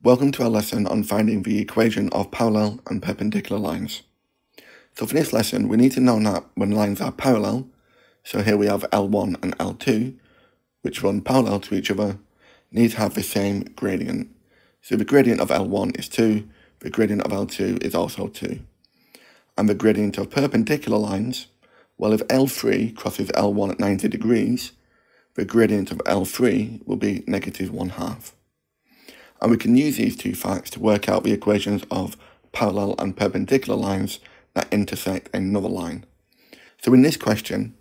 Welcome to our lesson on finding the equation of parallel and perpendicular lines. So for this lesson, we need to know that when lines are parallel, so here we have L1 and L2, which run parallel to each other, need to have the same gradient. So the gradient of L1 is 2, the gradient of L2 is also 2. And the gradient of perpendicular lines, well if L3 crosses L1 at 90 degrees, the gradient of L3 will be negative 1 half and we can use these two facts to work out the equations of parallel and perpendicular lines that intersect another line. So in this question,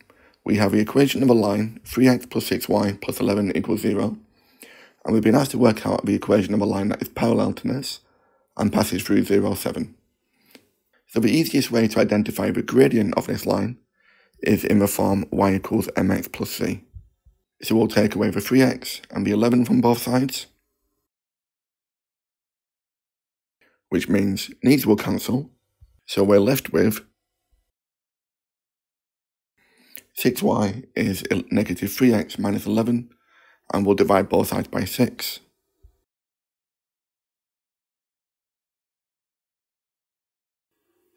we have the equation of a line 3x plus 6y plus 11 equals 0, and we've been asked to work out the equation of a line that is parallel to this and passes through 0, 7. So the easiest way to identify the gradient of this line is in the form y equals mx plus c. So we'll take away the 3x and the 11 from both sides, which means these will cancel. So we're left with 6y is negative 3x minus 11, and we'll divide both sides by 6.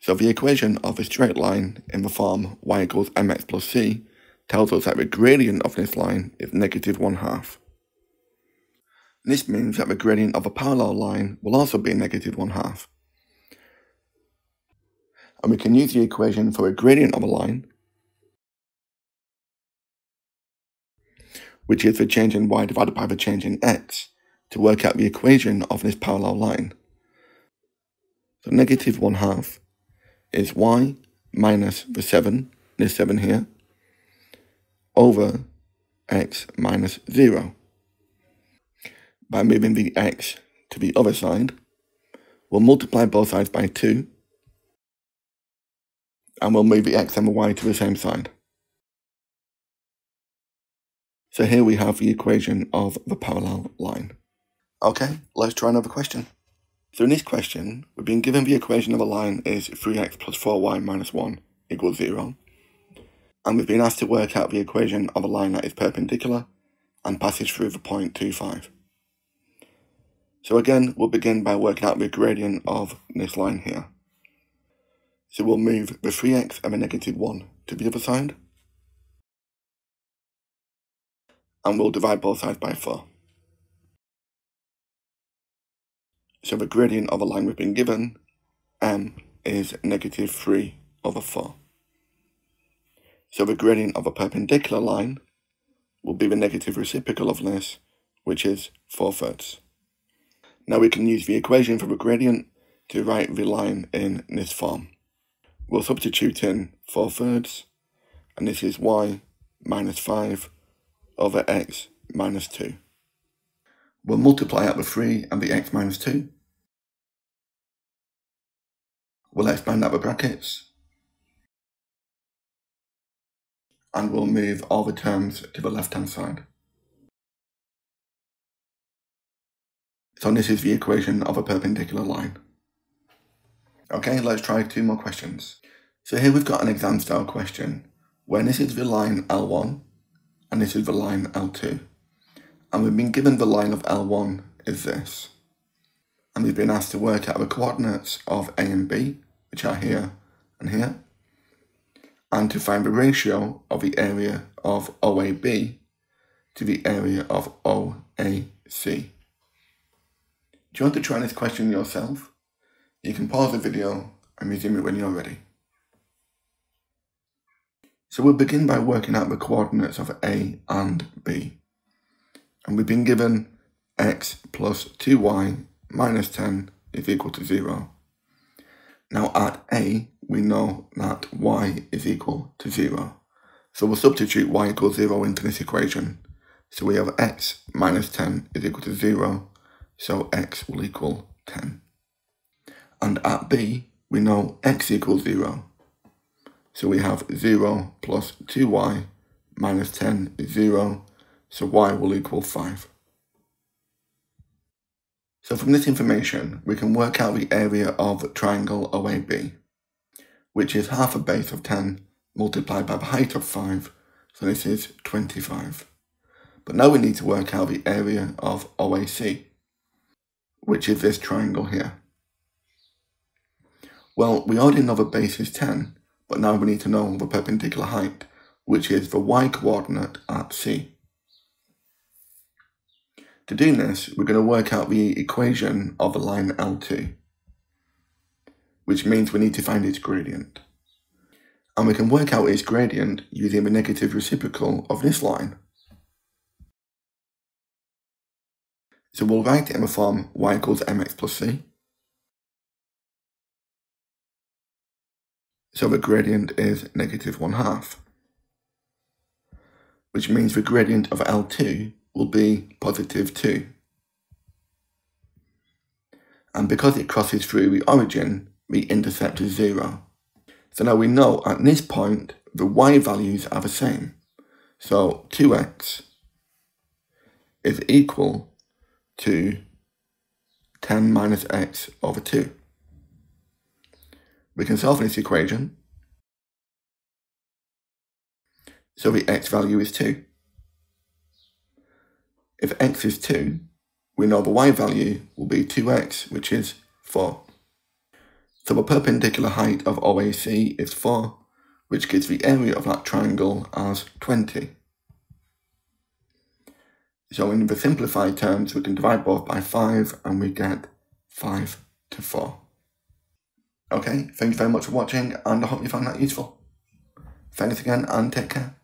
So the equation of a straight line in the form y equals mx plus c tells us that the gradient of this line is negative 1 half. This means that the gradient of a parallel line will also be negative 1 half. And we can use the equation for a gradient of a line, which is the change in y divided by the change in x, to work out the equation of this parallel line. So negative 1 half is y minus the 7, this 7 here, over x minus 0 by moving the x to the other side. We'll multiply both sides by 2. And we'll move the x and the y to the same side. So here we have the equation of the parallel line. Okay, let's try another question. So in this question, we've been given the equation of a line is 3x plus 4y minus 1 equals 0. And we've been asked to work out the equation of a line that is perpendicular and passes through the point 25. So again, we'll begin by working out the gradient of this line here. So we'll move the 3x and the negative 1 to the other side. And we'll divide both sides by 4. So the gradient of a line we've been given, m, is negative 3 over 4. So the gradient of a perpendicular line will be the negative reciprocal of this, which is 4 thirds. Now we can use the equation for the gradient to write the line in this form. We'll substitute in 4 thirds, and this is y minus 5 over x minus 2. We'll multiply out the 3 and the x minus 2. We'll expand out the brackets. And we'll move all the terms to the left hand side. So this is the equation of a perpendicular line. Okay, let's try two more questions. So here we've got an exam style question where this is the line L1 and this is the line L2. And we've been given the line of L1 is this. And we've been asked to work out the coordinates of A and B, which are here and here, and to find the ratio of the area of OAB to the area of OAC. Do you want to try this question yourself? You can pause the video and resume it when you're ready. So we'll begin by working out the coordinates of A and B. And we've been given x plus 2y minus 10 is equal to 0. Now at A, we know that y is equal to 0. So we'll substitute y equals 0 into this equation. So we have x minus 10 is equal to 0 so x will equal 10. And at b, we know x equals 0. So we have 0 plus 2y minus 10 is 0, so y will equal 5. So from this information, we can work out the area of triangle OAB, which is half a base of 10 multiplied by the height of 5, so this is 25. But now we need to work out the area of OAC, which is this triangle here? Well, we already know the base is 10, but now we need to know the perpendicular height, which is the y-coordinate at C. To do this, we're going to work out the equation of the line L2, which means we need to find its gradient. And we can work out its gradient using the negative reciprocal of this line. So we'll write it in the form y equals mx plus c. So the gradient is negative 1 half, which means the gradient of L2 will be positive 2. And because it crosses through the origin, the intercept is 0. So now we know at this point the y values are the same. So 2x is equal to 10 minus x over 2. We can solve this equation. So the x value is 2. If x is 2, we know the y value will be 2x, which is 4. So the perpendicular height of OAC is 4, which gives the area of that triangle as 20. So in the simplified terms, we can divide both by 5 and we get 5 to 4. Okay, thank you very much for watching and I hope you found that useful. Thanks again and take care.